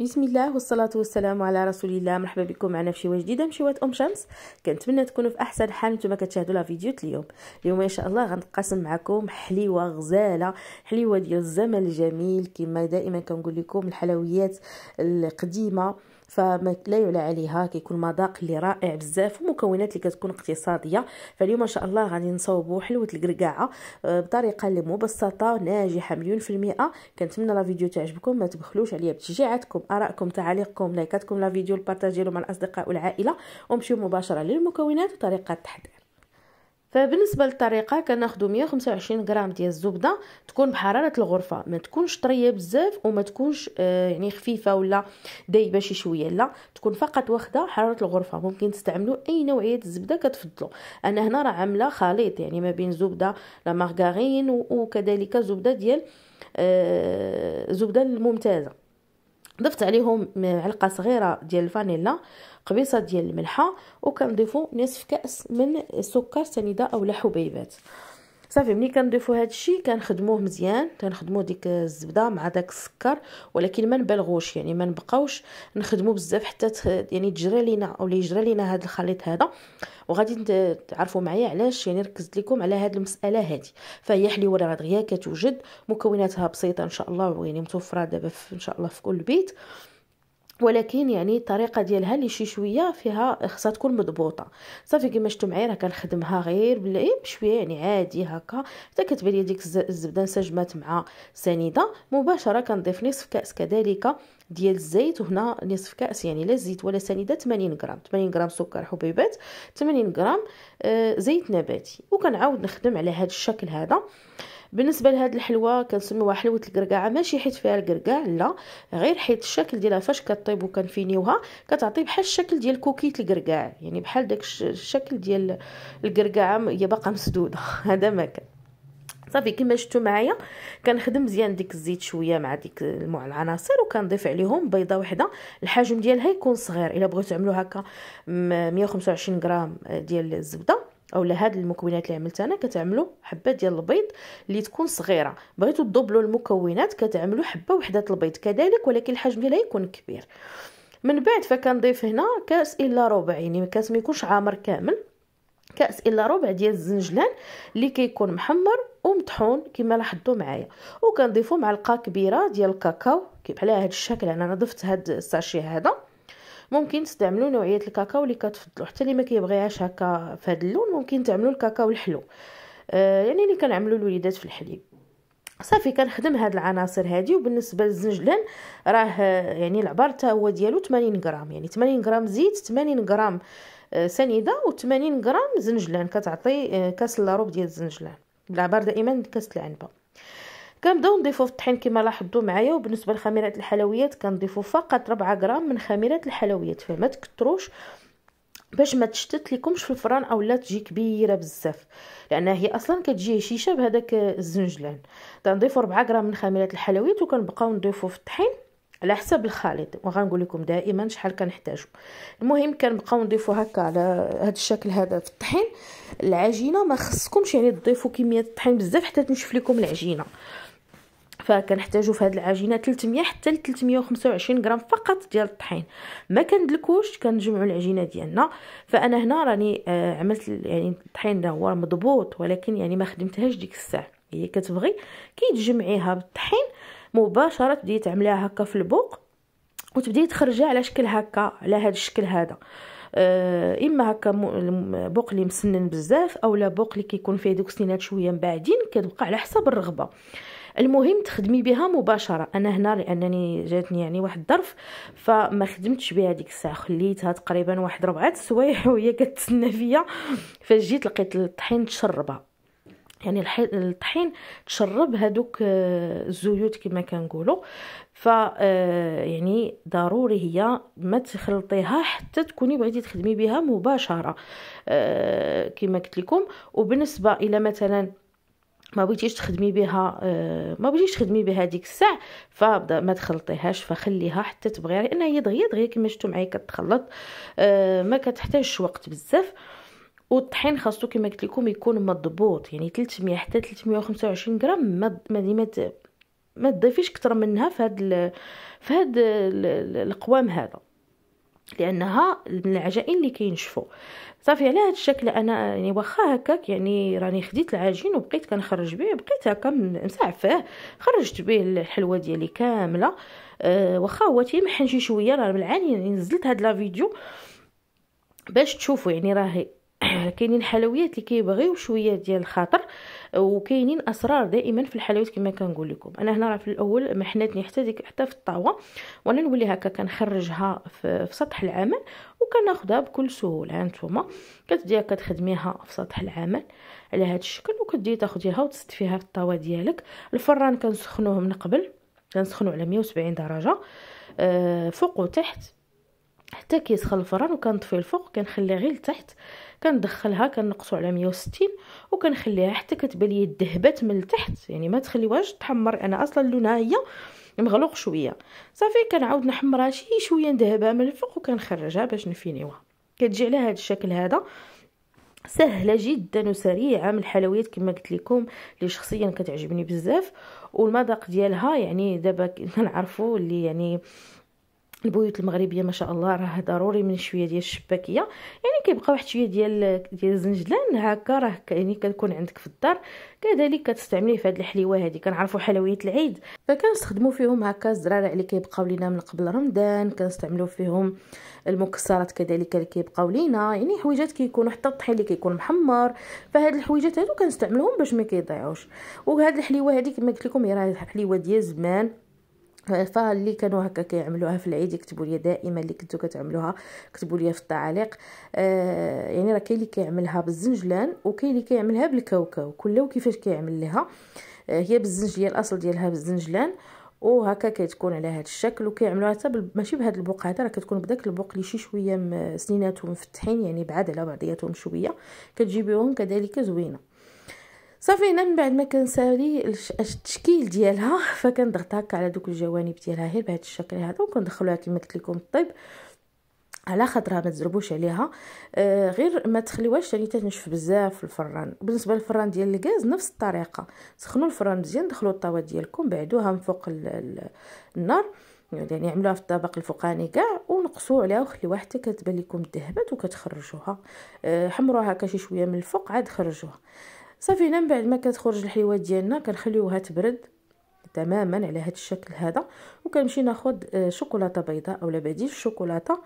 بسم الله والصلاة والسلام على رسول الله. مرحبا بكم معنا في شوية جديدة من شوات أم شمس. كنتمنى تكونوا في أحسن حال. نتوما كتشاهدوا لا فيديو اليوم. اليوم إن شاء الله غنقسم معكم حليوة غزالة حليوة ديال الزمن الجميل. كما دائما كنقول لكم الحلويات القديمة. فما لا يعلى عليها كيكون مذاق اللي رائع بزاف ومكونات اللي كتكون اقتصادية. فاليوم إن شاء الله غادي نصاوبوا حلوة القرقاعة آه، بطريقة اللي مبسطة ناجحة مليون في المئة. كنتمنى لا فيديو تعجبكم ما تبخلوش عليا بتشجيعاتكم آرائكم تعاليقكم لايكاتكم لا فيديو مع الأصدقاء والعائلة. ومشيو مباشرة للمكونات وطريقة التحضير. فبالنسبة للطريقة كناخذوا 125 غرام ديال الزبدة تكون بحراره الغرفه ما تكونش طرية بزاف وما تكونش آه يعني خفيفة ولا دايبة شي شوية لا تكون فقط واخدة حراره الغرفه ممكن تستعملوا أي نوعية الزبدة كتفضلوا أنا هنا راه عاملة خليط يعني ما بين زبدة لا مارغارين وكذلك زبدة ديال آه زبدة الممتازة. ضفت عليهم معلقه صغيرة ديال الفانيلا قبيصة ديال الملحة وكنضيفوا نصف كأس من السكر سنيدة اولا حبيبات صافي ملي كنضيفوا هذا الشيء كنخدموه مزيان كنخدموا ديك الزبدة مع داك السكر ولكن ما نبالغوش يعني ما نبقاوش نخدموا بزاف حتى يعني تجرى لينا أو يجرى لينا هذا الخليط هذا. وغادي تعرفوا معايا علاش يعني ركزت لكم على هذه المسألة هذه فهي حليوة راه دغيا كتوجد مكوناتها بسيطة إن شاء الله يعني متوفرة دابا إن شاء الله في كل بيت. ولكن يعني الطريقة ديالها اللي شي شوية فيها خصها تكون مضبوطة. صافي كما شفتوا معايا راه كنخدمها غير بشوية يعني عادي هكا. حتى كتبان لي ديك الزبدة انسجمات مع سنيدة. مباشرة كنضيف نصف كأس كذلك ديال الزيت وهنا نصف كأس يعني لا زيت ولا سنيدة 80 غرام. 80 غرام سكر حبيبات 80 غرام آه زيت نباتي. وكنعاود نخدم على هذا الشكل هذا. بالنسبة لهاد الحلوة كنسميوها حلوة القرقاعه ماشي حيت فيها القرقاع لا. غير حيت الشكل ديالها فاش كطيب وكنفينيوها كتعطي بحال الشكل ديال كوكيت القرقاع. يعني بحال داك الشكل ديال القرقاعه هي باقا مسدوده هذا ما كان. صافي كما شفتوا معايا كنخدم مزيان ديك الزيت شوية مع ديك العناصر وكنضيف عليهم بيضة واحدة الحجم ديالها يكون صغير. إلا بغيتو تعملوا هكا 125 غرام ديال الزبدة. اولا هاد المكونات اللي عملت أنا كتعملوا حبة ديال البيض اللي تكون صغيرة. بغيتو تدبلوا المكونات كتعملوا حبة وحده البيض. كذلك ولكن الحجم ديالها يكون كبير. من بعد فكنضيف هنا كأس إلا ربع يعني كاس ما يكونش عامر كامل. كأس إلا ربع ديال الزنجلان اللي كيكون محمر ومطحون كما لاحظتوا معايا. وكنضيفوا معلقة كبيرة ديال الكاكاو بحال هذا الشكل أنا ضفت هاد ال sachet هذا. ممكن تستعملوا نوعية الكاكاو اللي كتفضلوا حتى اللي ما كيبغيهاش هكا هذا اللون ممكن تعملوا الكاكاو الحلو. آه يعني اللي كنعملوا الوليدات في الحليب. صافي كنخدم هاد العناصر هادي وبالنسبة للزنجلان راه يعني العبار حتى هو ديالو 80 غرام. يعني 80 غرام زيت 80 غرام آه سنيدة و80 غرام زنجلان. كتعطي آه كاس الا ديال الزنجلان. العبار دائما كاس العنبة. كنبداو نضيفو في الطحين كما لاحظتوا معايا وبالنسبة لخميرات الحلويات كنضيفو فقط 4 غرام من خميرات الحلويات فما تكثروش باش ما تشتت لكمش في الفران أو لا تجي كبيرة بزاف لأن هي أصلا كتجي هشيشه بهذاك الزنجلان. كنضيفو 4 غرام من خميرات الحلويات وكنبقاو نضيفو في الطحين على حسب الخليط وغنقول لكم دائما شحال كنحتاجو. المهم كنبقاو نضيفو هكا على هذا الشكل هذا في الطحين. العجينة ما خصكمش يعني تضيفوا كمية الطحين بزاف حتى تنشف لكم العجينة. فكنحتاجو في هذه العجينة 300 حتى ل 325 غرام فقط ديال الطحين. ما كندلكوش كنجمعوا العجينة ديالنا. فأنا هنا راني آه عملت يعني الطحين هو مضبوط ولكن يعني ما خدمتهاش ديك الساعة. هي كتبغي كي تجمعيها بالطحين مباشرة تبداي تعمليها هكا في البوق وتبداي تخرجيها على شكل هكا على هذا الشكل هذا. آه إما هكا بوق اللي مسنن بزاف اولا بوق اللي كيكون فيه دوك سنينات شوية مبعدين كتبقى على حسب الرغبة. المهم تخدمي بها مباشرة. أنا هنا لأنني جاتني يعني واحد الظرف فما خدمتش بها ديك الساعة. خليتها تقريبا واحد ربعة سوايع وهي كتسنى فيا. فجيت لقيت الطحين تشربها. يعني الطحين تشرب هذوك آه، الزيوت كما كنقولوا ف آه، يعني ضروري هي ما تخلطيها حتى تكوني بغيتي تخدمي بها مباشرة. آه، كما قلت لكم. وبالنسبة إلى مثلا ما بغيتيش تخدمي بها آه، ما بغيتيش تخدمي بها ديك الساعة فبدا ما تخلطيهاش فخليها حتى تبغيها لأن هي دغيا دغيا كما شفتوا معايا كتخلط آه، ما كتحتاجش وقت بزاف. والطحين خاصو كما قلت لكم يكون مضبوط يعني 300 حتى 325 غرام ما ما ما تضيفيش كتر منها في هاد في هاد القوام هذا. لأنها من العجائن اللي كينشفوا. صافي على هذا الشكل أنا يعني واخا هكاك يعني راني خديت العجين وبقيت كنخرج به بقيت هكا مسعفاه خرجت به الحلوة ديالي كاملة. أه واخا هو تيمحن شي شوية راه بالعاني يعني نزلت هاد لا فيديو باش تشوفوا يعني راه كاينين حلويات اللي كيبغيو شوية ديال الخاطر وكاينين أسرار دائما في الحلويات كما كنقول لكم. أنا هنا راه في الأول محنتني حتى ديك حتى في الطاوة وأنا نولي هكا كنخرجها في, في سطح العمل وكناخذها بكل سهولة. هانتوما كتبدي كتخدميها في سطح العمل على هذا الشكل وكتجي تاخذيها وتستفيها في الطاوة ديالك. الفران كنسخنوه من قبل كنسخنو على 170 درجة آه، فوق وتحت. حتى كيسخن الفران وكنطفي الفوق كنخليه غير لتحت. كندخلها كنقصو على 160 وكنخليها حتى كتبان لي الذهبات من التحت. يعني ما تخليوهاش تحمر. أنا أصلا لونها هي مغلوق شوية. صافي كنعاود نحمرها شي شوية ندهبها من الفوق وكنخرجها باش نفينيوها. كتجي على هذا الشكل هذا. سهلة جدا وسريعة من الحلويات كما قلت لكم اللي شخصيا كتعجبني بزاف. والمذاق ديالها يعني دابا كنعرفوا اللي يعني البيوت المغربية ما شاء الله راه ضروري من شوية ديال الشباكية. يعني كيبقى واحد شوية ديال ديال الزنجلان هكا راه يعني كتكون عندك في الدار. كذلك كتستعمليه في هاد الحليوة هادي كنعرفوا حلويات العيد. فكنستخدموا فيهم هكا الزرارع اللي كيبقاو لينا من قبل رمضان. كنستعملوا فيهم المكسرات كذلك اللي كيبقاو لينا. يعني حويجات كيكونوا حتى الطحين اللي كيكون محمر. فهاد الحويجات هادو كنستعملوهم باش ما كيضيعوش. وهاد الحليوة هادي كما قلت لكم هي راه حليوة ديال زمان. فاللي كانوا هكا كيعملوها في العيد يكتبوا لي دائما اللي كنتو كتعملوها كتبوا لي في التعاليق. آه يعني راه كاين اللي كيعملها بالزنجلان وكاين اللي كيعملها بالكاوكاو. كله كيفاش كيعمل لها آه هي بالزنج هي الأصل ديالها بالزنجلان وهكا كتكون على هذا الشكل وكيعملوها حتى ماشي بهذا البوق هذا راه كتكون بداك البوق اللي شي شوية سنيناتهم مفتحين يعني بعاد على بعضياتهم شوية. كتجيبيهم كذلك زوينة. صافي هنا من بعد ما كنسالي التشكيل ديالها فكنضغط هكا على دوك الجوانب ديالها غير بهذا الشكل هذا وكندخلوها كما قلت لكم الطيب على خاطرها ما تزربوش عليها. آه غير ما تخليوهاش يعني تنشف بزاف في الفران. بالنسبة للفران ديال الغاز نفس الطريقة. سخنوا الفران مزيان دخلوا الطاوة ديالكم بعدوها من فوق النار يعني عملوها في الطبق الفوقاني كاع ونقصوا عليها وخليوها حتى كتبان لكم ذهبت وكتخرجوها. آه حمروها هكا شي شوية من الفوق عاد خرجوها. صافي من بعد ما كتخرج الحلوه ديالنا كنخليوها تبرد تماما على هذا الشكل هذا وكنمشي ناخذ آه، شوكولاتة بيضاء اولا بديل الشوكولاته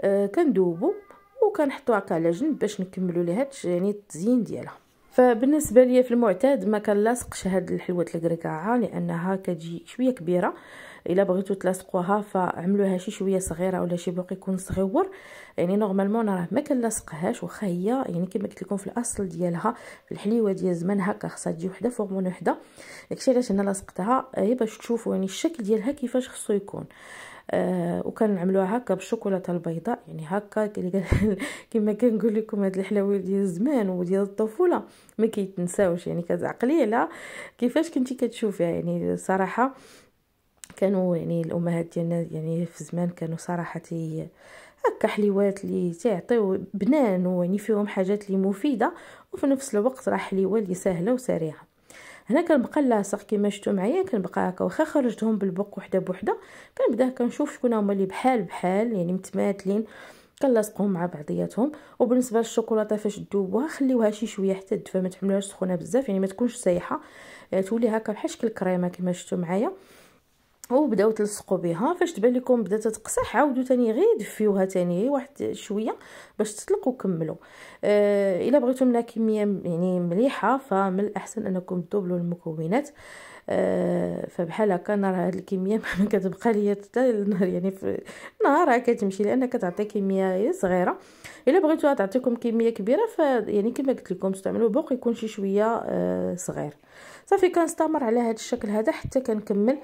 آه كندوبو وكنحطوها هكا على جنب باش نكملوا ليها يعني التزيين ديالها. فبالنسبة ليا في المعتاد ما كنلاصقش هاد الحلوه الكركاعه لأنها كتجي شوية كبيرة. إلا بغيتو تلاصقوها فعملوها شي شوية صغيرة ولا شي بوق يكون صغيور يعني normalement راه ما كنلاصقهاش واخا هي يعني كما قلت لكم في الأصل ديالها في الحليوة ديال زمان هكا خصها تجي وحدة فوق من وحدة. داكشي علاش أنا لاصقتها هي باش تشوفوا يعني الشكل ديالها كيفاش خصو يكون. آه وكنعملوها هكا بالشوكولاتة البيضاء. يعني هكا كما كنقول لكم هاد الحلاوه ديال زمان وديال الطفولة ما كيتنساوش. يعني كتعقلي على كيفاش كنتي كتشوفيها. يعني صراحة كانوا يعني الأمهات ديالنا يعني في زمان كانوا صراحة هكا حليوات اللي تعطيو بنان ويعني فيهم حاجات اللي مفيدة وفي نفس الوقت راه حليوة اللي سهلة وسريعة. هنا كنبقى لاصق كما شفتوا معايا كنبقى هكا واخا خرجتهم بالبوق وحدة بوحدة كنبدأ كنشوف شكون هما اللي بحال بحال يعني متماثلين كنلاصقهم مع بعضياتهم. وبالنسبة للشوكولاتة فاش تذوبوها خليوها شي شوية حتى تدفى ما تحملوهاش سخونة بزاف يعني ما تكونش سايحة. تولي هكا بحال شكل كريمه كما شفتوا معايا. وبداو تلصقوا بها فاش تبان لكم بدات تقصح عاودوا تاني غير دفيوها تاني واحد شوية باش تطلق وكملوا. آه إلا بغيتو منها كميه يعني مليحة فمن الأحسن أنكم تدوبلوا المكونات. آه فبحال هكا نرى هاد الكمية ما كتبقى ليا حتى النهار يعني في النهار كتمشي لأن كتعطي كمية صغيرة. إلا بغيتوها تعطيكم كمية كبيرة ف يعني كما قلت لكم تستعملوا بوق يكون شي شوية آه صغير. صافي كنستمر على هذا الشكل هذا حتى كنكمل.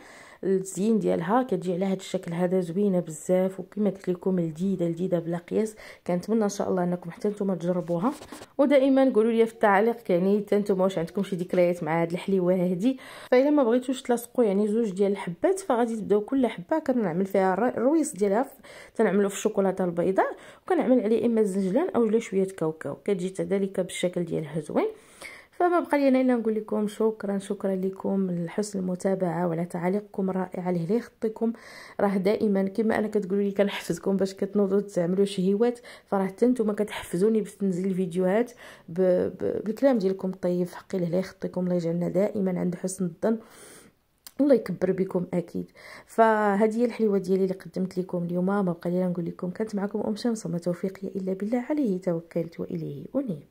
التزيين ديالها كتجي على هذا الشكل هذا زوينة بزاف وكما قلت لكم لذيذه لذيذه بلا قياس. كنتمنى إن شاء الله إنكم حتى نتوما تجربوها. ودائما قولوا لي في التعليق يعني حتى نتوما واش عندكم شي ذكريات مع هذه الحليوة هذه فاذا ما بغيتوش تلاصقوا يعني زوج ديال الحبات فغادي تبداو كل حبة. كنعمل فيها الرويس ديالها تنعملو في الشوكولاتة البيضاء وكنعمل عليه إما الزنجلان أو شوية كاوكاو. كتجي كذلك بالشكل ديالها زوين. فما بقى لي إلا نقول لكم شكرا شكرا لكم. لحسن المتابعة وعلى تعاليقكم الرائعه اللي يخطيكم. راه دائما كما أنا كتقولوا لي كنحفزكم باش كتنوضوا تعملوا شهيوات. فراه حتى نتوما كتحفزوني باش تنزل الفيديوهات بالكلام ديالكم الطيب. في حقي الله يخطيكم الله يجعلنا دائما عند حسن الظن. الله يكبر بكم أكيد. فهذه هي الحلوة ديالي اللي قدمت لكم اليوم. ما بقى لي نقول لكم كانت معكم أم شمس. وما توفيقي إلا بالله. عليه توكلت وإليه أنيب.